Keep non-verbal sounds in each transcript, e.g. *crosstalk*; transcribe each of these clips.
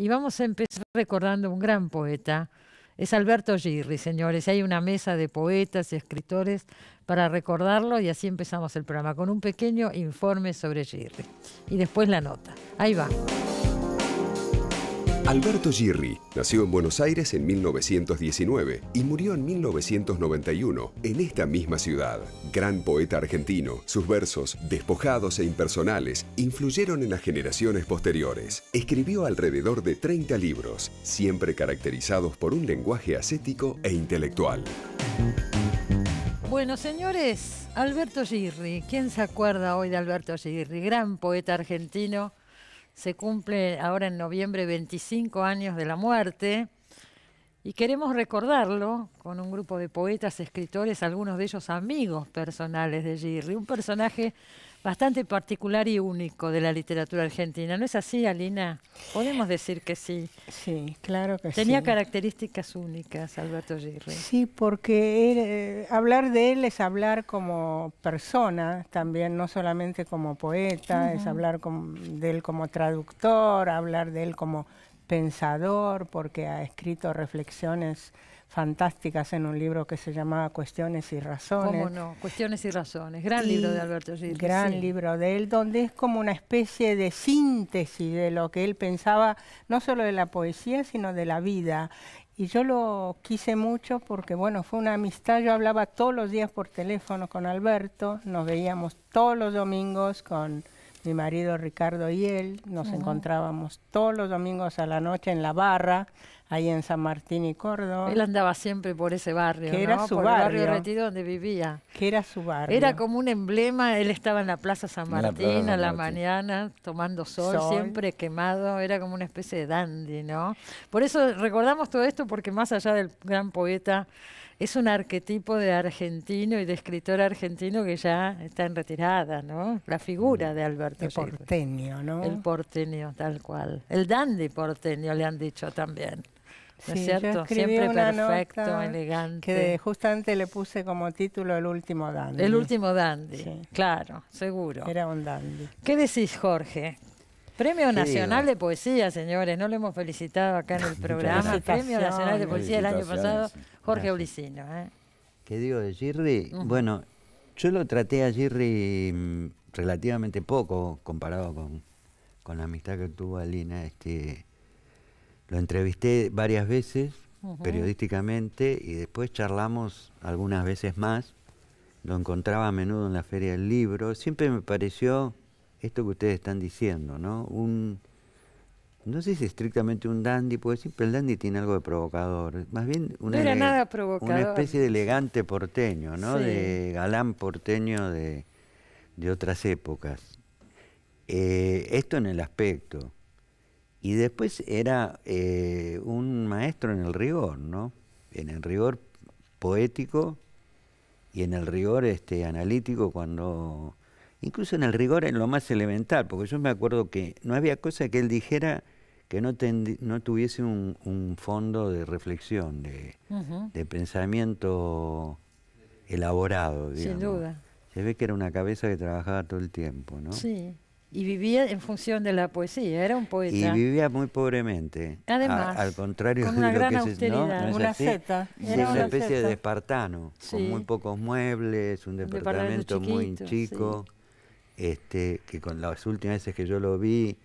Y vamos a empezar recordando un gran poeta. Es Alberto Girri, señores. Hay una mesa de poetas y escritores para recordarlo y así empezamos el programa con un pequeño informe sobre Girri. Y después la nota. Ahí va. Alberto Girri nació en Buenos Aires en 1919 y murió en 1991 en esta misma ciudad. Gran poeta argentino, sus versos, despojados e impersonales, influyeron en las generaciones posteriores. Escribió alrededor de 30 libros, siempre caracterizados por un lenguaje ascético e intelectual. Bueno, señores, Alberto Girri, ¿quién se acuerda hoy de Alberto Girri? Gran poeta argentino se cumple ahora en noviembre 25 años de la muerte y queremos recordarlo con un grupo de poetas, escritores, algunos de ellos amigos personales de Girri, un personaje bastante particular y único de la literatura argentina. ¿No es así, Alina? Podemos decir que sí. Sí, claro que sí. Tenía características únicas, Alberto Girri. Sí, porque eh, hablar de él es hablar como persona también, no solamente como poeta, es hablar de él como traductor, hablar de él como pensador, porque ha escrito reflexiones fantásticas en un libro que se llamaba Cuestiones y Razones. ¿Cómo no? Cuestiones y Razones. Gran libro de Alberto Gil. Gran libro de él, donde es como una especie de síntesis de lo que él pensaba, no solo de la poesía, sino de la vida. Y yo lo quise mucho porque, bueno, fue una amistad. Yo hablaba todos los días por teléfono con Alberto, nos veíamos todos los domingos con mi marido Ricardo y él, nos encontrábamos todos los domingos a la noche en la barra, ahí en San Martín y Córdoba. Él andaba siempre por ese barrio, que era su por barrio, el barrio Retiro donde vivía. Que era su barrio. Era como un emblema, él estaba en la Plaza San Martín a la mañana tomando sol, siempre quemado, era como una especie de dandy, ¿no? Por eso recordamos todo esto porque más allá del gran poeta es un arquetipo de argentino y de escritor argentino que ya está en retirada, ¿no? La figura de Alberto El porteño, ¿no? El porteño, tal cual. El dandy porteño le han dicho también. ¿No es cierto? Siempre perfecto, elegante. Que justamente le puse como título El último dandy. El último dandy, claro, seguro. Era un dandy. ¿Qué decís, Jorge? Premio Nacional de Poesía, señores, no lo hemos felicitado acá en el *laughs* programa. Premio Nacional de Poesía el año pasado, Jorge Ulicino. ¿eh? ¿Qué digo de Girri? Bueno, yo lo traté a Girri mm, relativamente poco comparado con, con la amistad que tuvo Alina. Este, lo entrevisté varias veces periodísticamente y después charlamos algunas veces más. Lo encontraba a menudo en la Feria del Libro. Siempre me pareció esto que ustedes están diciendo, ¿no? Un, no sé si estrictamente un dandy, porque siempre el dandy tiene algo de provocador. Más bien una, una especie de elegante porteño, ¿no? De galán porteño de, otras épocas. Eh, esto en el aspecto. Y después era eh, un maestro en el rigor, ¿no? En el rigor poético y en el rigor este, analítico cuando incluso en el rigor en lo más elemental, porque yo me acuerdo que no había cosa que él dijera que no, no tuviese un, fondo de reflexión, de, pensamiento elaborado. Sin duda. Se ve que era una cabeza que trabajaba todo el tiempo, ¿no? Sí. Y vivía en función de la poesía, era un poeta. Y vivía muy pobremente. Además, al contrario con una de lo gran que austeridad. ¿no? una zeta. Era una, especie de espartano, con muy pocos muebles, un, departamento, muy chico este, que con las últimas veces que yo lo vi,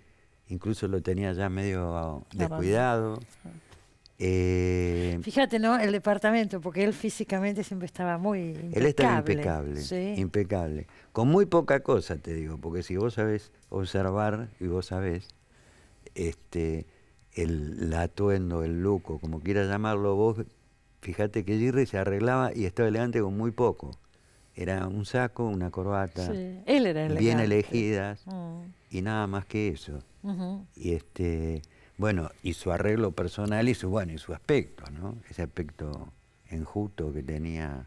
incluso lo tenía ya medio descuidado. Eh, Fíjate, ¿no? El departamento, porque él físicamente siempre estaba muy impecable. Él estaba impecable, impecable. Con muy poca cosa, te digo, porque si vos sabés observar, y vos sabés, este, el, atuendo, el luco, como quieras llamarlo vos, fíjate que Girri se arreglaba y estaba elegante con muy poco era un saco, una corbata, bien elegidas mm. y nada más que eso. Y este, bueno, y su arreglo personal y su bueno, y su aspecto, ¿no? Ese aspecto enjuto que tenía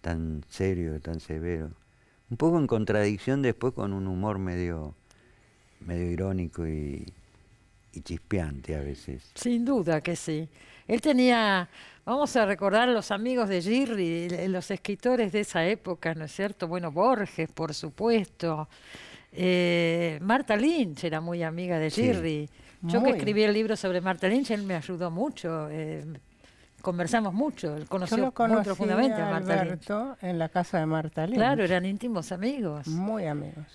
tan serio, tan severo. Un poco en contradicción después con un humor medio medio irónico y, y chispeante a veces. Sin duda que sí. Él tenía Vamos a recordar a los amigos de Girri, los escritores de esa época, ¿no es cierto? Bueno, Borges, por supuesto. Eh, Marta Lynch era muy amiga de Girri. Yo que escribí el libro sobre Marta Lynch, él me ayudó mucho. Eh, conversamos mucho, él conoció muy profundamente a, Marta Alberto en la casa de Marta Lynch. Claro, eran íntimos amigos. Muy amigos.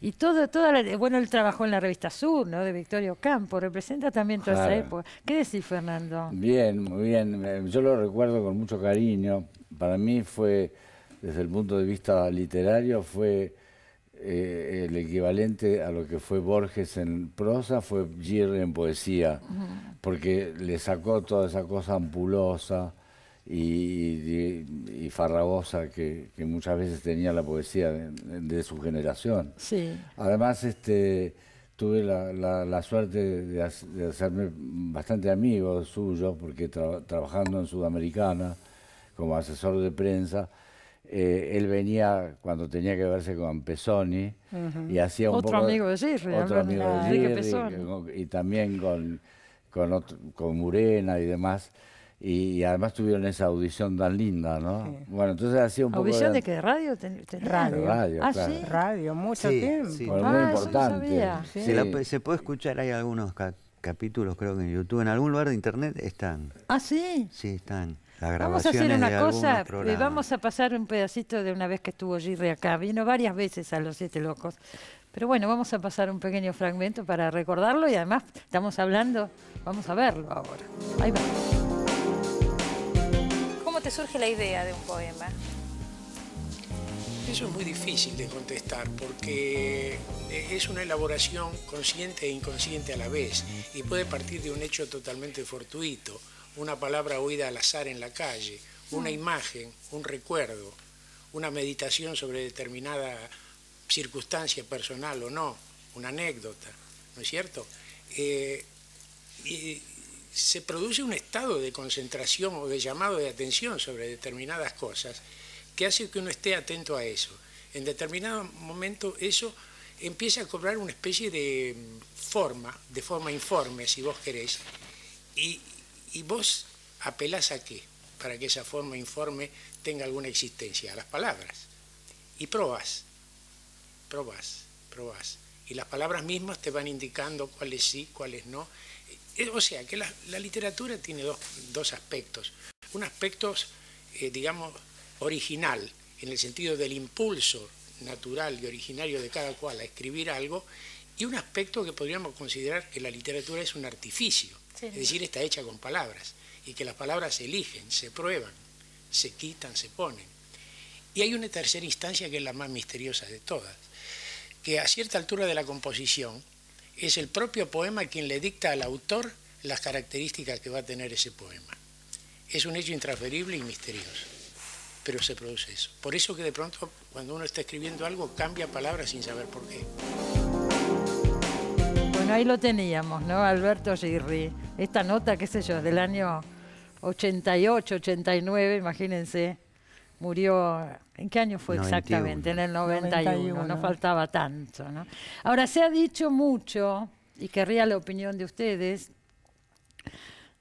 Y todo, toda bueno, él trabajó en la revista Sur, ¿no? De Victorio Campo, representa también toda esa época. ¿Qué decís, Fernando? Bien, muy bien. Yo lo recuerdo con mucho cariño. Para mí fue, desde el punto de vista literario, fue eh, el equivalente a lo que fue Borges en prosa, fue Girri en poesía, porque le sacó toda esa cosa ampulosa y, farragosa que, muchas veces tenía la poesía de, su generación. Sí. Además, este, tuve la, suerte de, hacerme bastante amigo suyo, porque trabajando en Sudamericana como asesor de prensa, eh, él venía cuando tenía que verse con Pesoni y hacía un otro amigo de Girri, otro amigo de y, también con, con, con Murena y demás y, además tuvieron esa audición tan linda, ¿no? Bueno, entonces hacía un poco ¿Audición de, de qué? ¿Radio? Radio. Radio, ah, claro. ¿sí? Radio, mucho tiempo. Sí. muy ah, importante. Se, se, puede escuchar, hay algunos capítulos creo que en YouTube, en algún lugar de internet están. ¿Ah, sí? Sí, están. vamos a hacer una cosa, eh, vamos a pasar un pedacito de una vez que estuvo Girri acá, vino varias veces a Los Siete Locos, pero bueno, vamos a pasar un pequeño fragmento para recordarlo y además estamos hablando, vamos a verlo ahora. Ahí va surge la idea de un poema? Eso es muy difícil de contestar porque es una elaboración consciente e inconsciente a la vez y puede partir de un hecho totalmente fortuito, una palabra oída al azar en la calle, una imagen, un recuerdo, una meditación sobre determinada circunstancia personal o no, una anécdota, ¿no es cierto? Eh, y, se produce un estado de concentración o de llamado de atención sobre determinadas cosas que hace que uno esté atento a eso. En determinado momento eso empieza a cobrar una especie de forma, de forma informe, si vos querés, y, vos apelás a qué para que esa forma informe tenga alguna existencia, a las palabras. Y probás, probás, probás. Y las palabras mismas te van indicando cuáles sí, cuáles no, o sea, que la, literatura tiene dos, aspectos. Un aspecto, eh, digamos, original, en el sentido del impulso natural y originario de cada cual a escribir algo, y un aspecto que podríamos considerar que la literatura es un artificio, es decir, está hecha con palabras, y que las palabras se eligen, se prueban, se quitan, se ponen. Y hay una tercera instancia que es la más misteriosa de todas, que a cierta altura de la composición, es el propio poema quien le dicta al autor las características que va a tener ese poema. Es un hecho intransferible y misterioso, pero se produce eso. Por eso que de pronto cuando uno está escribiendo algo cambia palabras sin saber por qué. Bueno, ahí lo teníamos, ¿no? Alberto Girri. Esta nota, qué sé yo, del año 88, 89, imagínense, murió ¿En qué año fue exactamente? En el 91, no faltaba tanto. ¿no? Ahora, se ha dicho mucho, y querría la opinión de ustedes,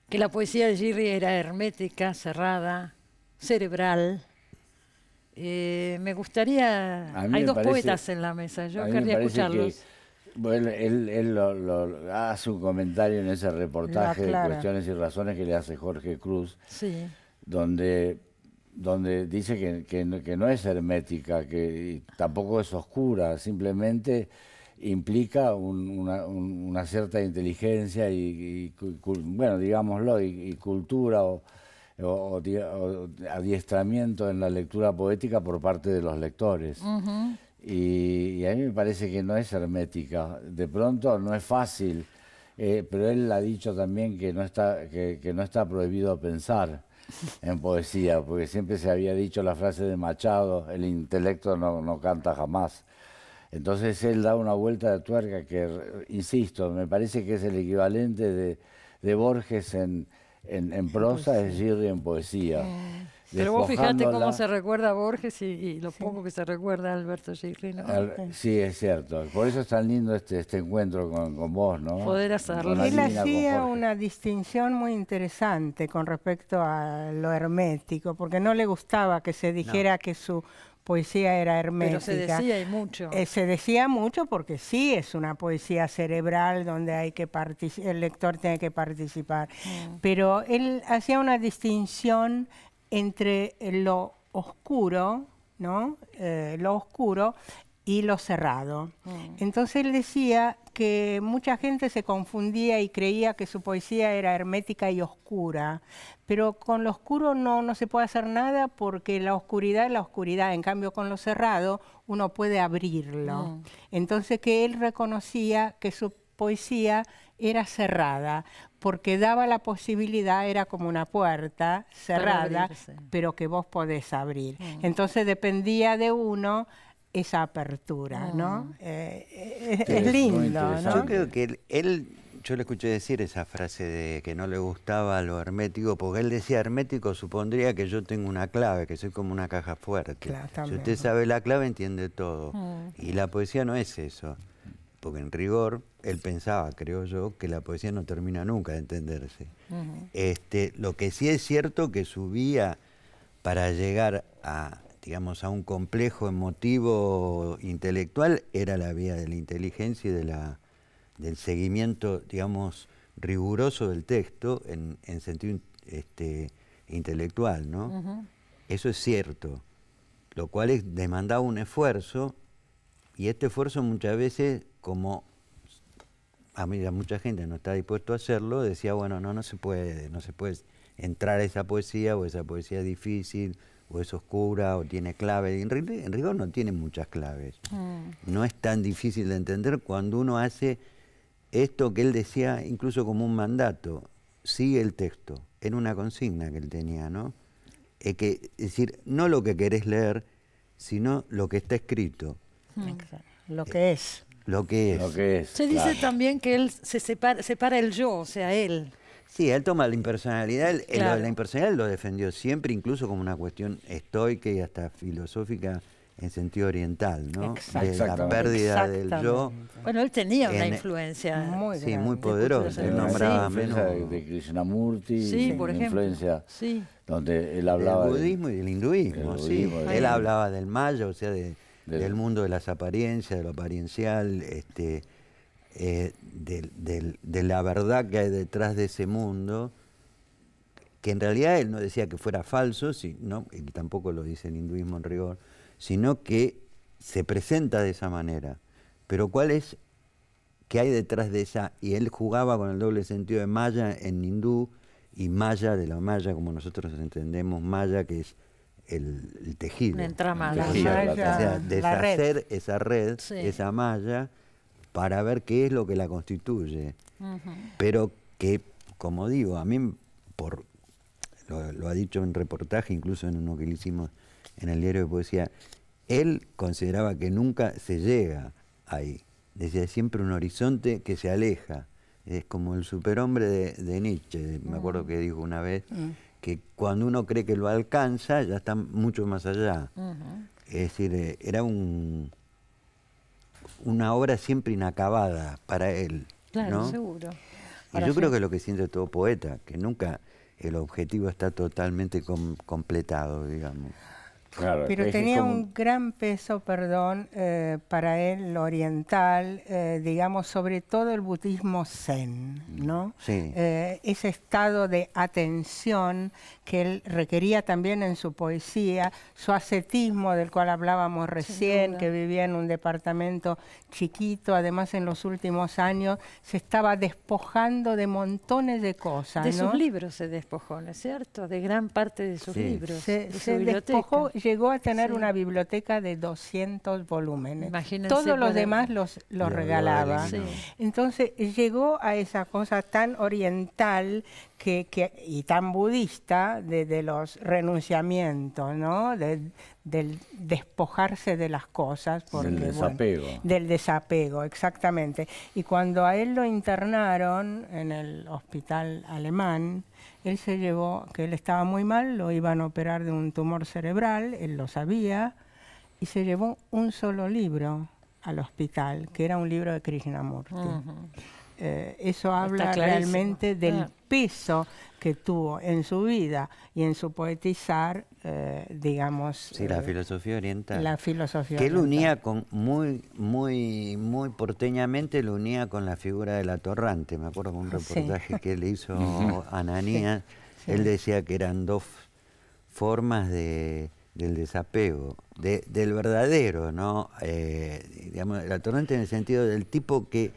que la poesía de Girri era hermética, cerrada, cerebral. Eh, me gustaría... Hay dos poetas en la mesa, yo querría escucharlos. bueno, él, hace un comentario en ese reportaje de cuestiones y razones que le hace Jorge Cruz, sí. donde donde dice que, no, es hermética, que tampoco es oscura, simplemente implica una, cierta inteligencia y, bueno, digámoslo, y, cultura o, adiestramiento en la lectura poética por parte de los lectores. y, a mí me parece que no es hermética. De pronto no es fácil, eh, pero él ha dicho también que no está, que no está prohibido pensar en poesía, porque siempre se había dicho la frase de Machado, el intelecto no, canta jamás. Entonces él da una vuelta de tuerca que, insisto, me parece que es el equivalente de, Borges en, en, prosa, es Girri en poesía. Pero vos fijate cómo se recuerda a Borges y, lo poco que se recuerda a Alberto Girri, sí, es cierto. Por eso es tan lindo este, este encuentro con, vos, ¿no? Poder hacerlo. Él hacía una distinción muy interesante con respecto a lo hermético, porque no le gustaba que se dijera que su poesía era hermética. Pero se decía y mucho. Eh, se decía mucho porque sí es una poesía cerebral donde hay que el lector tiene que participar. Mm. Pero él hacía una distinción entre lo oscuro, ¿no? Eh, lo oscuro y lo cerrado. Mm. Entonces él decía que mucha gente se confundía y creía que su poesía era hermética y oscura, pero con lo oscuro no, no se puede hacer nada porque la oscuridad es la oscuridad, en cambio con lo cerrado uno puede abrirlo. Mm. Entonces que él reconocía que su poesía era cerrada, porque daba la posibilidad, era como una puerta cerrada, pero que vos podés abrir. Mm. Entonces dependía de uno esa apertura, ¿no? Ah. Eh, es, lindo, ¿no? Yo creo que él, yo le escuché decir esa frase de que no le gustaba lo hermético, porque él decía hermético supondría que yo tengo una clave, que soy como una caja fuerte. si usted sabe la clave, entiende todo. Mm. Y la poesía no es eso, porque en rigor él pensaba, creo yo, que la poesía no termina nunca de entenderse. este, lo que sí es cierto que subía para llegar a digamos, a un complejo emotivo intelectual era la vía de la inteligencia y de la, del seguimiento, digamos, riguroso del texto en, sentido este, intelectual, ¿no? Eso es cierto, lo cual es, demandaba un esfuerzo y este esfuerzo muchas veces, como a mí mucha gente no está dispuesto a hacerlo, decía, bueno, no, no se puede, no se puede entrar a esa poesía o esa poesía difícil o es oscura o tiene clave. En, rigor no tiene muchas claves. Mm. No es tan difícil de entender cuando uno hace esto que él decía incluso como un mandato. Sigue el texto. Era una consigna que él tenía, ¿no? Es, que, es decir, no lo que querés leer, sino lo que está escrito. Mm. Lo que es. Lo que es. Se dice también que él se separa, separa el yo, o sea, él. Sí, él toma la impersonalidad, la impersonalidad lo defendió siempre, incluso como una cuestión estoica y hasta filosófica en sentido oriental, ¿no? De la pérdida del yo. Bueno, él tenía una influencia muy, sí, muy poderosa. Él nombraba menos de Krishnamurti, sí, por ejemplo. influencia sí. donde él hablaba del budismo y del hinduismo. sí. Él hablaba del maya, o sea, del mundo de las apariencias, de lo apariencial, este eh, de, la verdad que hay detrás de ese mundo, que en realidad él no decía que fuera falso, sino, y tampoco lo dice el hinduismo en rigor, sino que se presenta de esa manera. Pero ¿cuál es qué hay detrás de esa? Y él jugaba con el doble sentido de Maya en hindú y Maya de la Maya, como nosotros entendemos, Maya que es el, tejido. La entrama, la, malla, deshacer esa red, esa malla, para ver qué es lo que la constituye. Pero que, como digo, a mí, por lo, ha dicho en reportaje, incluso en uno que le hicimos en el diario de poesía, él consideraba que nunca se llega ahí. Decía siempre un horizonte que se aleja. Es como el superhombre de, Nietzsche, me acuerdo mm. que dijo una vez, mm. Que cuando uno cree que lo alcanza, ya está mucho más allá. Es decir, eh, era un, una obra siempre inacabada para él. Claro, seguro. Y yo creo que es lo que siente todo poeta, que nunca el objetivo está totalmente completado, digamos. Pero tenía un gran peso, perdón, eh, para él lo oriental, eh, digamos, sobre todo el budismo zen, ¿no? Sí. Eh, ese estado de atención que él requería también en su poesía, su ascetismo del cual hablábamos recién, que vivía en un departamento chiquito, además en los últimos años se estaba despojando de montones de cosas. De sus libros se despojó, ¿no es cierto? De gran parte de sus libros. Se, despojó llegó a tener una biblioteca de 200 volúmenes. Todos los demás los, los regalaba. Entonces llegó a esa cosa tan oriental que, y tan budista de, los renunciamientos, ¿no? del despojarse de las cosas. Porque, del desapego. del desapego, exactamente. Y cuando a él lo internaron en el hospital alemán, él se llevó, que él estaba muy mal, lo iban a operar de un tumor cerebral, él lo sabía, y se llevó un solo libro al hospital, que era un libro de Krishnamurti. Eh, eso habla realmente del peso que tuvo en su vida y en su poetizar eh, digamos... Sí, la filosofía oriental. La filosofía Que él unía con muy, muy, muy porteñamente, lo unía con la figura del atorrante. Me acuerdo de un reportaje que él hizo *laughs* Ananías. Él decía que eran dos formas de, del desapego, del verdadero, ¿no? Eh, digamos, el atorrante en el sentido del tipo que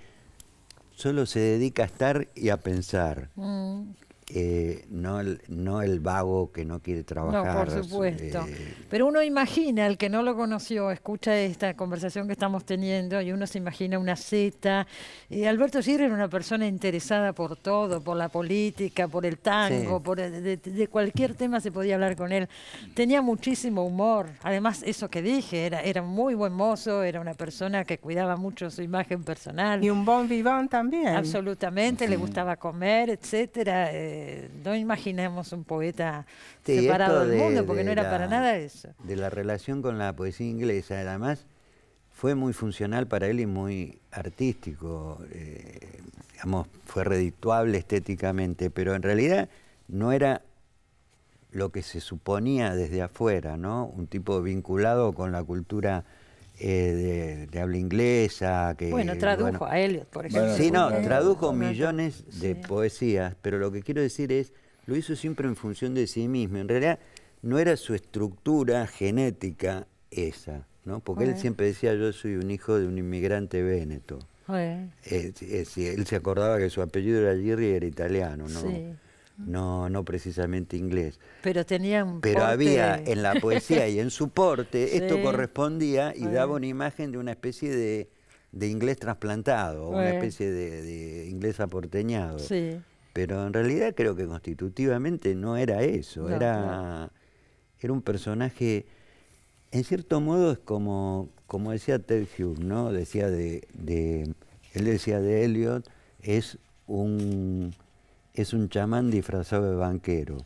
solo se dedica a estar y a pensar. Mm. Eh, no, el, no el vago que no quiere trabajar. No, por supuesto. Eh, Pero uno imagina, el que no lo conoció, escucha esta conversación que estamos teniendo y uno se imagina una Z. Y Alberto Girre era una persona interesada por todo, por la política, por el tango, por de, cualquier tema se podía hablar con él. Tenía muchísimo humor. Además, eso que dije, era, era muy buen mozo, era una persona que cuidaba mucho su imagen personal. Y un bon vivant también. Absolutamente, le gustaba comer, etcétera. Eh, no imaginemos un poeta separado del mundo, porque no era para nada eso. De la relación con la poesía inglesa, además, fue muy funcional para él y muy artístico. Eh, digamos, fue redituable estéticamente, pero en realidad no era lo que se suponía desde afuera, ¿no? Un tipo vinculado con la cultura eh, de, habla inglesa. Que, bueno, tradujo a Eliot, por ejemplo. sí, no, tradujo millones de poesías, pero lo que quiero decir es, lo hizo siempre en función de sí mismo. En realidad no era su estructura genética esa, ¿no? Porque él siempre decía, yo soy un hijo de un inmigrante véneto. Eh, él se acordaba que su apellido era Girri y era italiano, ¿no? No, no precisamente inglés. Pero tenía un Pero había en la poesía y en su porte, *laughs* esto correspondía y daba una imagen de una especie de, inglés trasplantado, una especie de, inglés aporteñado. Pero en realidad creo que constitutivamente no era eso, era, era un personaje, en cierto modo es como, como decía Ted Hughes, ¿no? Decía de, de, él decía de Eliot, es un es un chamán disfrazado de banquero.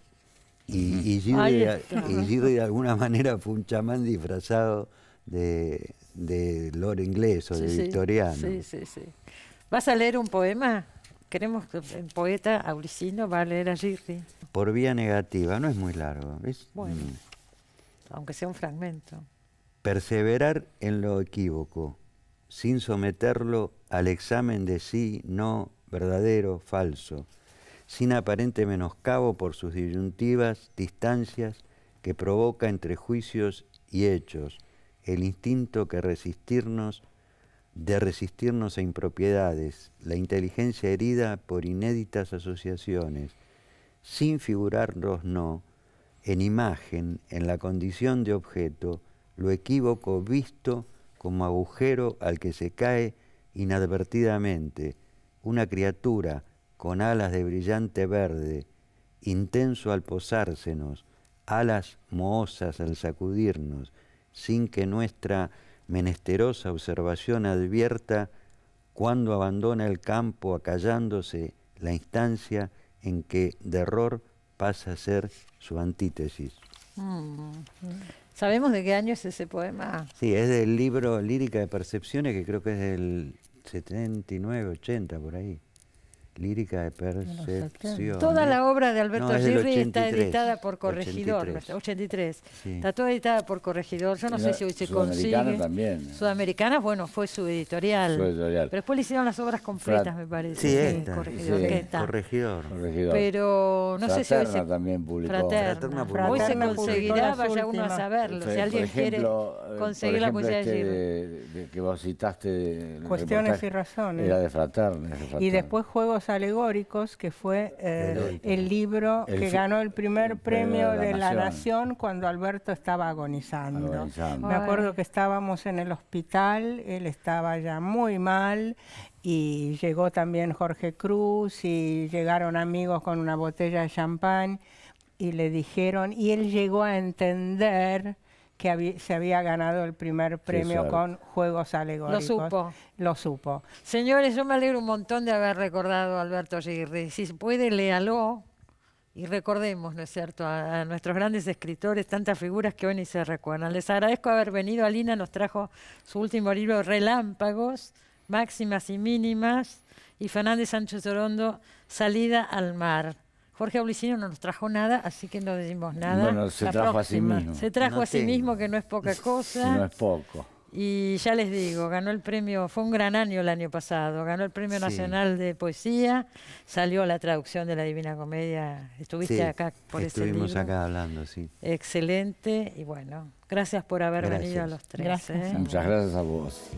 Y, y, de, alguna *laughs* manera fue un chamán disfrazado de, de lord inglés o de victoriano. Sí, sí, sí. ¿Vas a leer un poema? Queremos que el poeta Auricino va a leer a Girri. Por vía negativa, no es muy largo. ¿ves? Bueno, mm. aunque sea un fragmento. Perseverar en lo equívoco, sin someterlo al examen de sí, no, verdadero, falso sin aparente menoscabo por sus disyuntivas distancias que provoca entre juicios y hechos, el instinto que resistirnos, de resistirnos a impropiedades, la inteligencia herida por inéditas asociaciones, sin figurarnos no, en imagen, en la condición de objeto, lo equívoco visto como agujero al que se cae inadvertidamente, una criatura con alas de brillante verde, intenso al posársenos, alas mohosas al sacudirnos, sin que nuestra menesterosa observación advierta cuando abandona el campo acallándose la instancia en que de error pasa a ser su antítesis. Mm. ¿Sabemos de qué año es ese poema? Sí, es del libro Lírica de Percepciones, que creo que es del 79, 80, por ahí lírica de percepción. Toda la obra de Alberto Girri está editada por Corregidor, 83. Está toda editada por Corregidor. Yo no sé si hoy se consigue. también. Sudamericana, bueno, fue su editorial. Pero después le hicieron las obras completas, me parece. Sí, esta, Corregidor, Corregidor. Pero no sé si hoy se también publicó. Fraterna. Hoy se conseguirá, vaya uno a saberlo. Si alguien quiere eh, conseguir la poesía de este Girri. que vos citaste. Cuestiones y razones. Era de Fraterna. Y después Juegos alegóricos, que fue eh, el libro que ganó el primer premio de la, Nación. cuando Alberto estaba agonizando. Me acuerdo que estábamos en el hospital, él estaba ya muy mal y llegó también Jorge Cruz y llegaron amigos con una botella de champán y le dijeron, y él llegó a entender que se había ganado el primer premio con Juegos Alegóricos. Lo supo. Lo supo. Señores, yo me alegro un montón de haber recordado a Alberto Aguirre. Si se puede, léalo y recordemos, ¿no es cierto?, a, nuestros grandes escritores, tantas figuras que hoy ni se recuerdan. Les agradezco haber venido. Alina nos trajo su último libro, Relámpagos, Máximas y Mínimas, y Fernández Sánchez Orondo, Salida al Mar. Jorge Aulicino no nos trajo nada, así que no decimos nada. Bueno, se trajo a sí mismo. Se trajo a sí mismo, que no es poca *laughs* cosa. no es poco. Y ya les digo, ganó el premio, fue un gran año el año pasado, ganó el Premio Nacional de Poesía, salió la traducción de la Divina Comedia, estuviste acá por ese libro. Estuvimos acá hablando, sí. Excelente, y bueno, gracias por haber venido a los tres. ¿eh? Muchas gracias a vos.